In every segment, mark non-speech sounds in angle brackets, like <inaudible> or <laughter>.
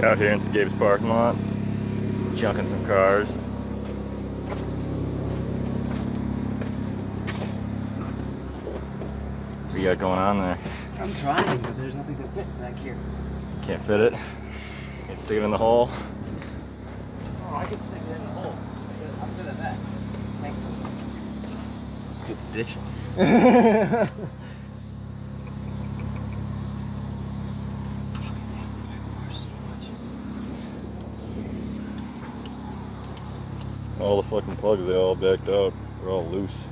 We out here in St. David's parking lot, junking some cars. What's you got going on there? I'm trying, but there's nothing to fit back here. Can't fit it. Can't stick it in the hole. Oh, I can stick it in the hole. I'm good at that. Thank you. Stupid bitch. <laughs> All the fucking plugs, they all backed out. They're all loose.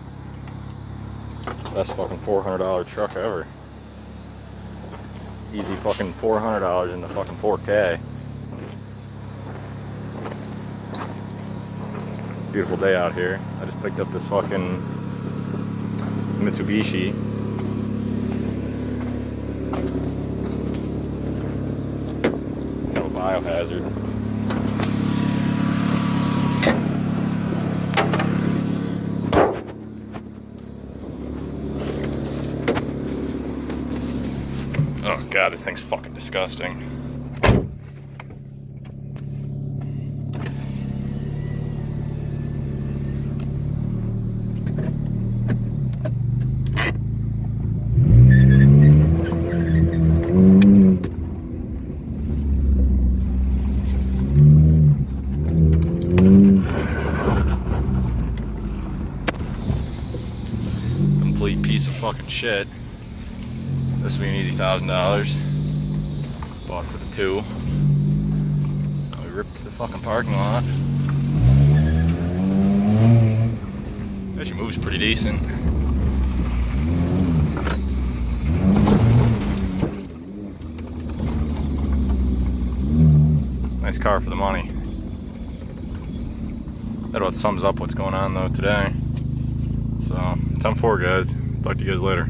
Best fucking $400 truck ever. Easy fucking $400 in the fucking 4K. Beautiful day out here. I just picked up this fucking Mitsubishi. A biohazard. Oh god, this thing's fucking disgusting. Complete piece of fucking shit. This will be an easy thousand dollars. Bought for the two. We ripped the fucking parking lot. Actually moves pretty decent. Nice car for the money. That about sums up what's going on though today. So, time four guys. Talk to you guys later.